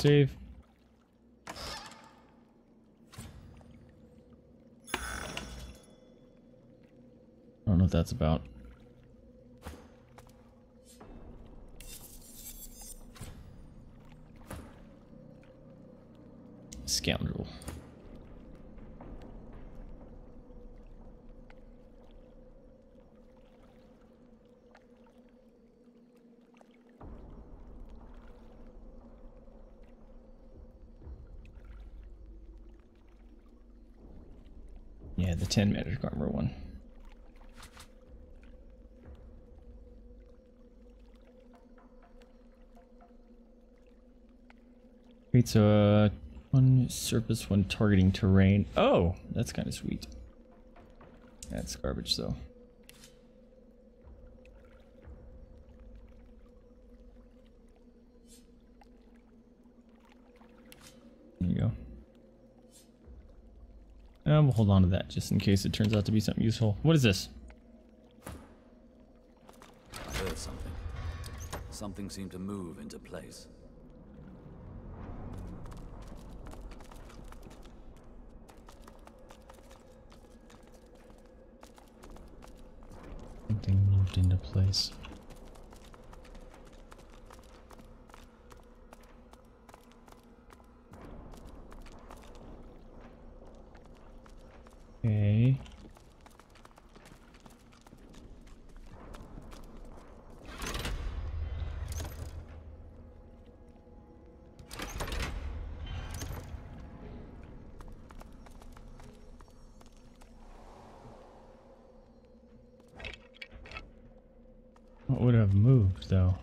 Save. I don't know what that's about. Scoundrel. Yeah, the 10 magic armor one. Creates a uh, one surface when targeting terrain. Oh, that's kind of sweet. That's garbage though. There you go. And we'll hold on to that just in case it turns out to be something useful. What is this? I heard something. Something seemed to move into place. Something moved into place. Okay. What would have moved though?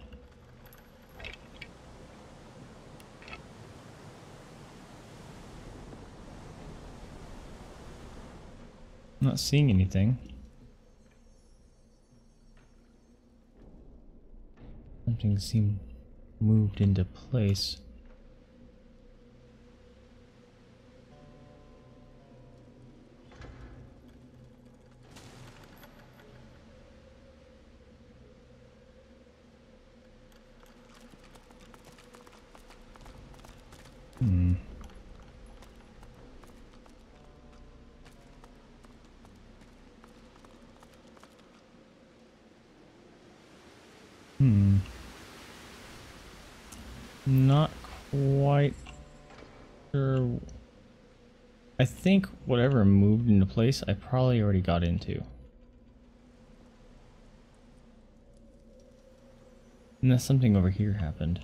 I'm not seeing anything. Something seemed moved into place. Hmm. Hmm. Not quite sure. I think whatever moved into place, I probably already got into. Unless something over here happened.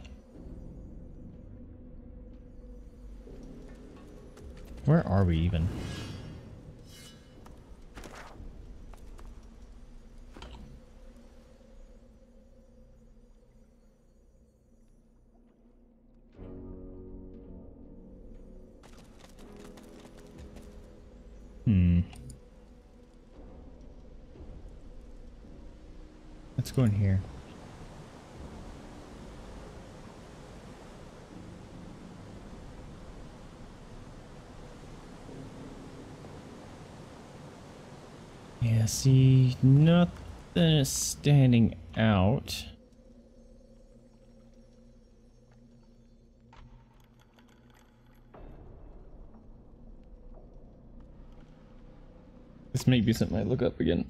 Where are we even? Hmm. Let's go in here. Yeah, see, nothing standing out. This may be something I look up again.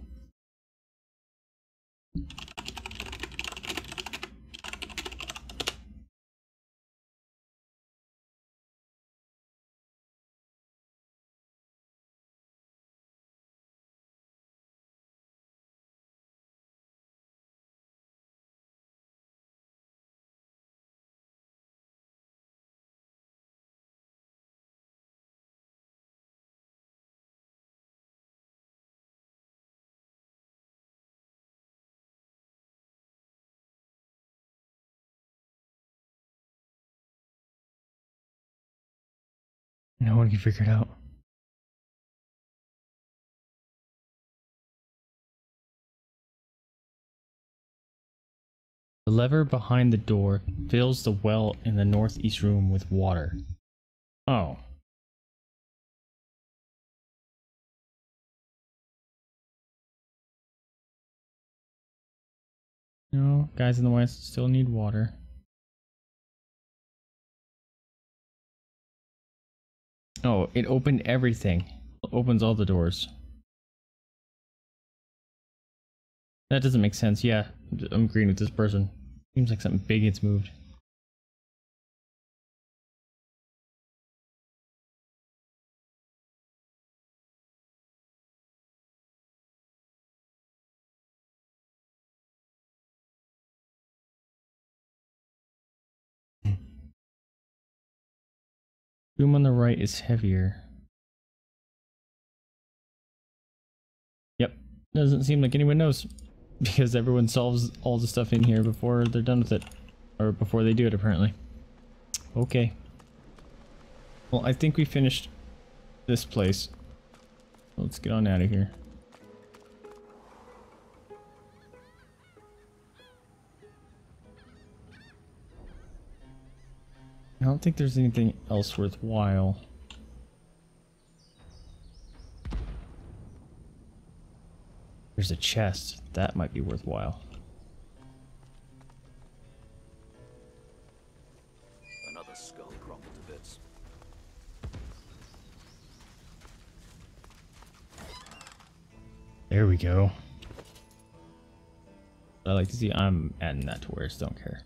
No one can figure it out. The lever behind the door fills the well in the northeast room with water. Oh. No, guys in the west still need water. Oh, it opened everything. It opens all the doors. That doesn't make sense. Yeah, I'm agreeing with this person. Seems like something big gets moved. Boom on the right is heavier. Yep, doesn't seem like anyone knows. Because everyone solves all the stuff in here before they're done with it. Or before they do it, apparently. Okay. Well, I think we finished this place. Let's get on out of here. I don't think there's anything else worthwhile. There's a chest. That might be worthwhile. Another skull crumpled to bits. There we go. I like to see I'm adding that to where I don't care.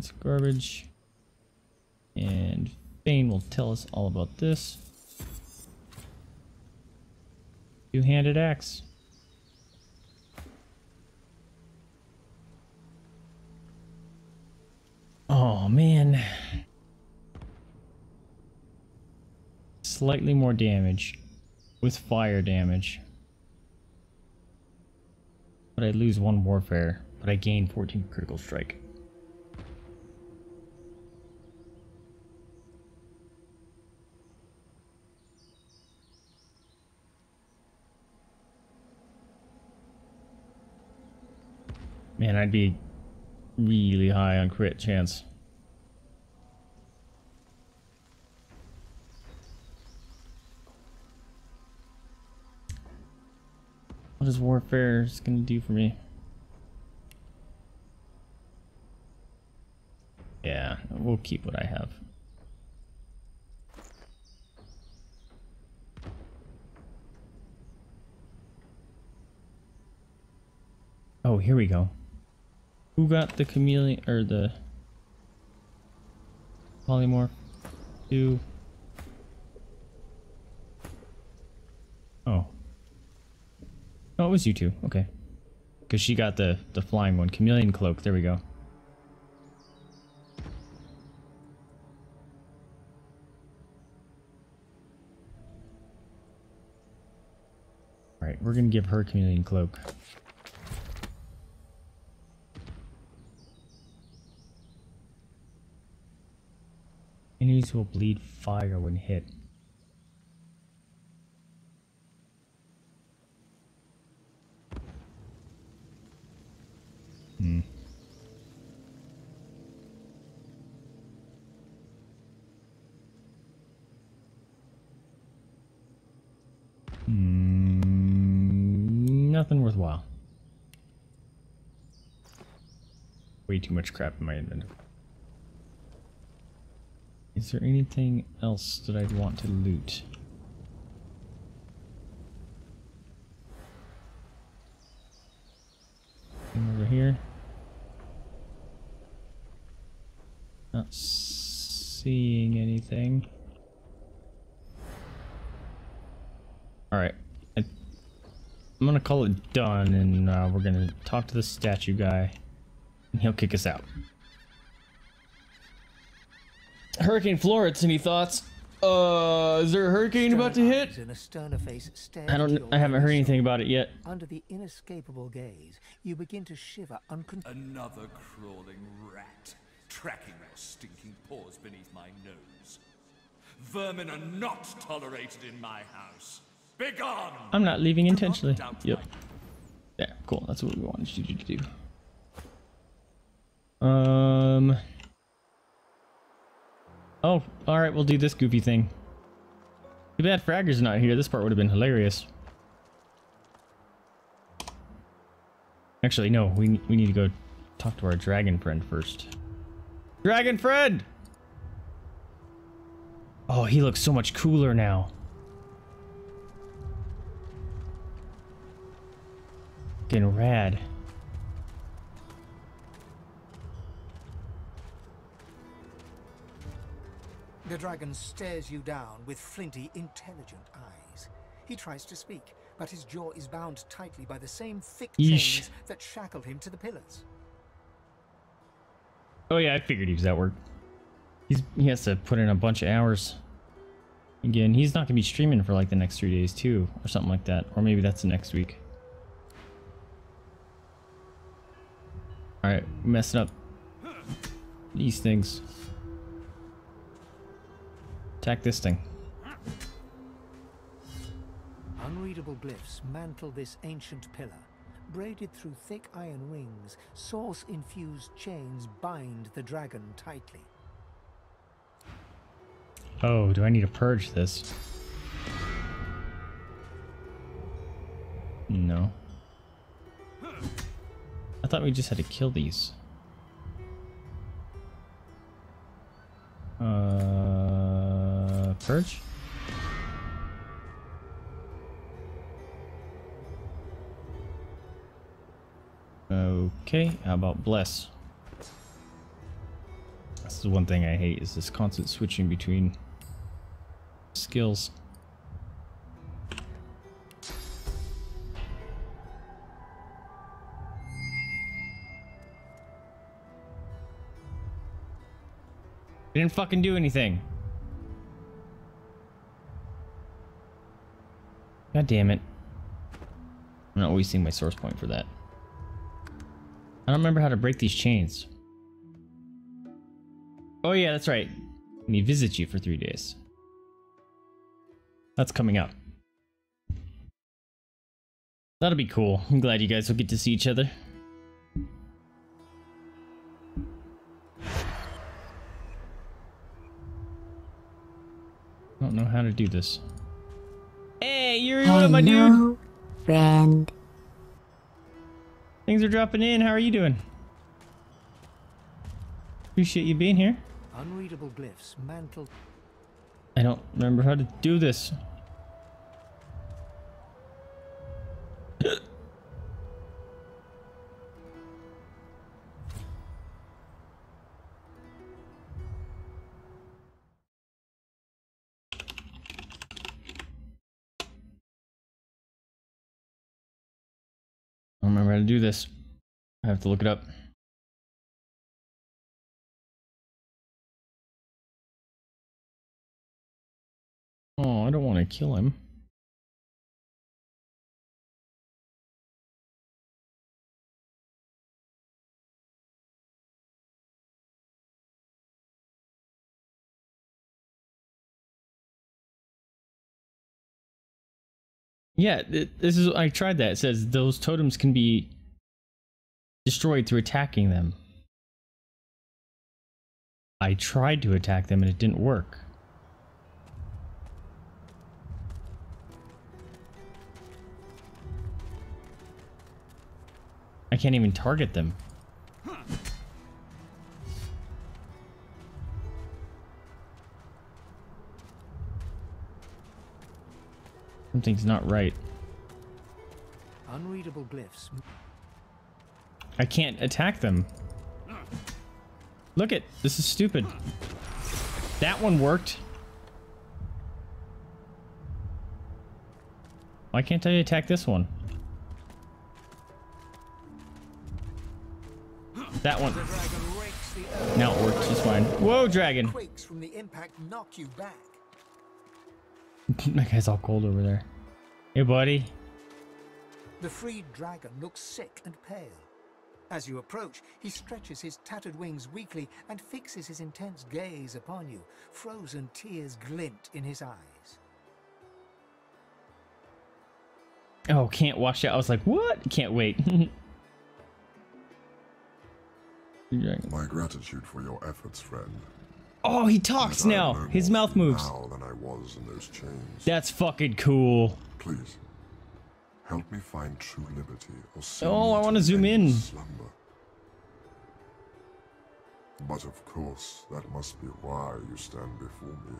That's garbage. And Fane will tell us all about this. Two-handed axe. Oh man. Slightly more damage with fire damage. But I lose one warfare, but I gain 14 critical strike. Man, I'd be really high on crit chance. What is warfare gonna do for me? Yeah, we'll keep what I have. Oh, here we go. Who got the chameleon or the polymorph? Two. Oh. Oh, it was you two. Okay. Because she got the the flying one, chameleon cloak. There we go. All right, we're gonna give her chameleon cloak. Enemies will bleed fire when hit. Hmm. Hmm, nothing worthwhile. Way too much crap in my inventory. Is there anything else that I'd want to loot? over here. Not seeing anything. Alright. I'm gonna call it done and uh, we're gonna talk to the statue guy and he'll kick us out. Hurricane Florence, any thoughts? Uh, is there a hurricane about to hit? A sterner face I don't. I haven't heard anything about it yet. Under the inescapable gaze, you begin to shiver uncontrollably. Another crawling rat, tracking your stinking paws beneath my nose. Vermin are not tolerated in my house. Begone! I'm not leaving Do not intentionally. Yep. my Yeah, cool. That's what we wanted you to do. Um. Oh, all right. We'll do this goofy thing. Too bad Fragger's not here. This part would have been hilarious. Actually, no. We we need to go talk to our dragon friend first. Dragon friend. Oh, he looks so much cooler now. Getting rad. The dragon stares you down with flinty, intelligent eyes. He tries to speak, but his jaw is bound tightly by the same thick Yeesh. chains that shackle him to the pillars. Oh yeah, I figured he was at work. He's he has to put in a bunch of hours. Again, he's not gonna be streaming for like the next three days too, or something like that, or maybe that's the next week. All right, messing up these things. Attack this thing. Unreadable glyphs mantle this ancient pillar. Braided through thick iron rings, source-infused chains bind the dragon tightly. Oh, do I need to purge this? No. I thought we just had to kill these. Uh, Okay, how about bless? This is one thing I hate is this constant switching between skills. Didn't fucking do anything. God damn it. I'm not wasting my source point for that. I don't remember how to break these chains. Oh yeah, that's right. Let me visit you for three days. That's coming up. That'll be cool. I'm glad you guys will get to see each other. I don't know how to do this. Hey, you're what up, my dude? Friend. Things are dropping in. How are you doing? Appreciate you being here. Unreadable glyphs mantle I don't remember how to do this. Do this. I have to look it up. Oh, I don't want to kill him. Yeah, this is I tried that. It says those totems can be destroyed through attacking them. I tried to attack them and it didn't work. I can't even target them. Something's not right. unreadable glyphs I can't attack them. Look at this is stupid. That one worked. Why can't I attack this one? That one. The dragon rakes the earth, Now it works just fine. Whoa, dragon! quakes from the impact knock you back. that guy's all cold over there. Hey, buddy. The freed dragon looks sick and pale. As you approach, he stretches his tattered wings weakly and fixes his intense gaze upon you. Frozen tears glint in his eyes. Oh, can't wash out. I was like, what? Can't wait. My gratitude for your efforts, friend. oh, he talks But I am now. no His mouth moves. Now than I was in those chains. That's fucking cool. Please, Help me find true liberty, or Oh, I want wanna zoom in. Slumber. But of course, that must be why you stand before me.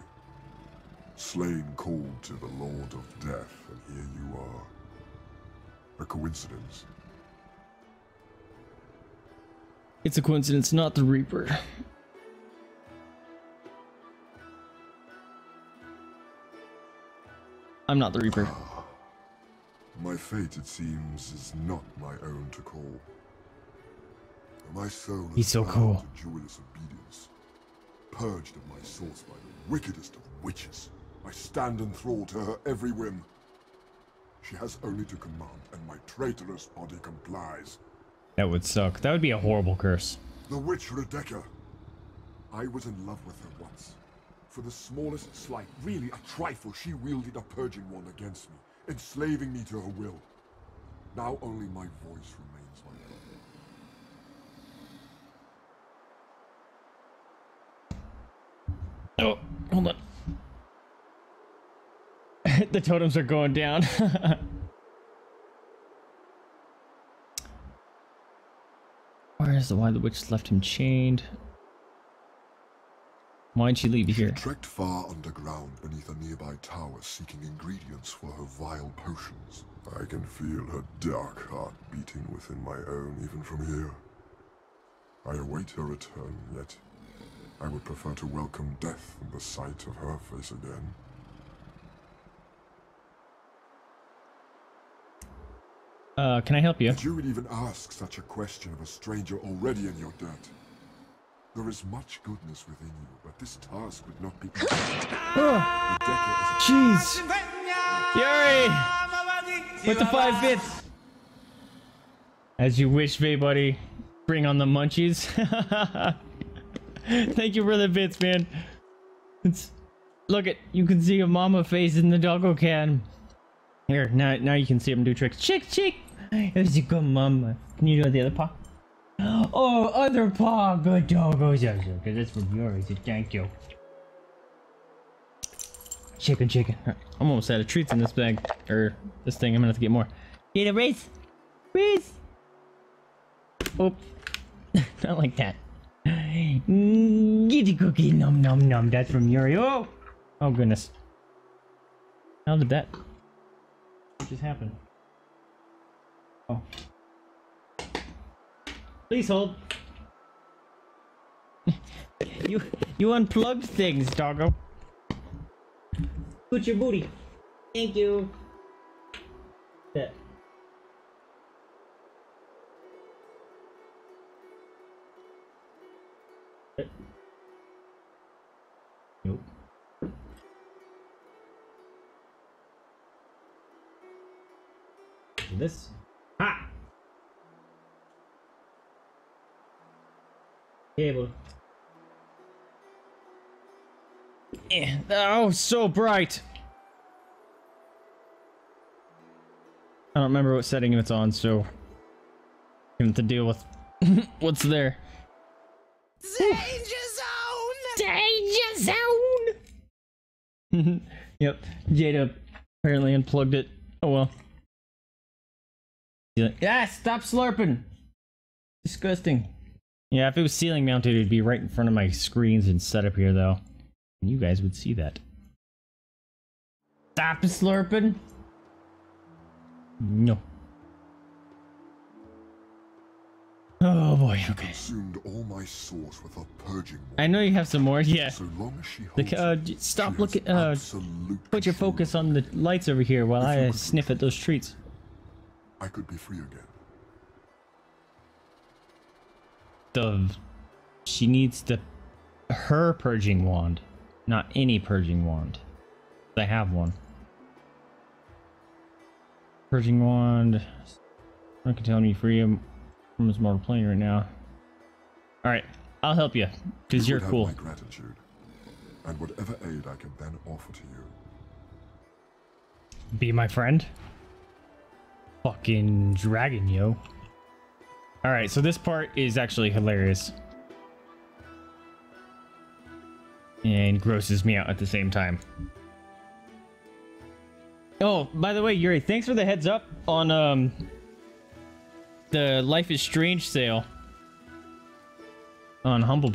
Slain called to the Lord of Death, and here you are. A coincidence. It's a coincidence, not the Reaper. I'm not the Reaper. Ah. My fate, it seems, is not my own to call. My soul is He's so cool. to obedience. Purged of my source by the wickedest of witches, I stand enthralled to her every whim. She has only to command, and my traitorous body complies. That would suck. That would be a horrible curse. The witch Radeka. I was in love with her once. For the smallest slight, really a trifle, she wielded a purging wand against me, enslaving me to her will. Now only my voice remains my own. Oh, hold on. the totems are going down. Where is the why the witch left him chained? Why'd she leave you She here? trekked far underground beneath a nearby tower seeking ingredients for her vile potions. I can feel her dark heart beating within my own even from here. I await her return, yet I would prefer to welcome death in the sight of her face again. Uh, can I help you? That you would even ask such a question of a stranger already in your debt. There is much goodness within you, but this task would not be easy. Radeka Jeez. Yuri! With the five bits! As you wish, Vay buddy. Bring on the munchies. Thank you for the bits, man. It's look at you can see a mama face in the doggo can. Here, now now you can see him do tricks. Chick chick! Here's you go, mama. Can you do the other paw? Oh, other paw, good doggo. Oh, because that's from yours. Thank you. Chicken, chicken. I'm almost out of treats in this bag. Or this thing. I'm gonna have to get more. Get a race? Race! Oh. Not like that. Get a cookie. Num num num. That's from Yuri. Oh! Oh, goodness. How did that? Just happened? Oh. Please hold. you you unplugged things, doggo. Put your booty. Thank you. Uh, Nope. This. Cable. Eh, Oh, so bright. I don't remember what setting it's on, so I have to deal with what's there. Danger zone. Danger zone. yep, Jada apparently unplugged it. Oh well. Yeah, like, Ah, stop slurping. Disgusting. Yeah, if it was ceiling mounted, it'd be right in front of my screens and set up here, though. And you guys would see that. Stop slurping. No. Oh boy, okay. consumed all my source with purging. I know you have some more. Yeah. So long as she holds ca- uh, stop looking. Uh, put your focus on the lights over here while If I sniff at those treats. I could be free again. The she needs the her purging wand, not any purging wand. I have one. Purging wand. I can tell me free him from his mortal plane right now. All right, I'll help you because You you're cool. my gratitude, and whatever aid I can then offer to you. Be my friend. Fucking dragon, yo. Alright, so this part is actually hilarious. And grosses me out at the same time. Oh, by the way, Yuri, thanks for the heads up on um the Life is Strange sale on Humble.